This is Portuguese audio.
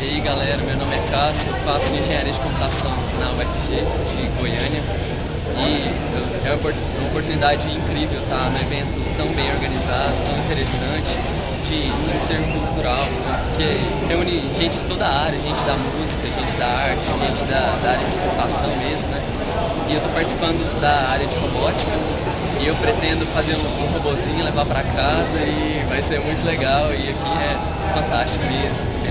E aí galera, meu nome é Cássio, faço engenharia de computação na UFG de Goiânia e é uma oportunidade incrível estar num evento tão bem organizado, tão interessante, de intercultural, que reúne gente de toda a área, gente da música, gente da arte, gente da, da área de computação mesmo, né? E eu estou participando da área de robótica e eu pretendo fazer um, um robozinho, levar para casa e vai ser muito legal e aqui é fantástico mesmo,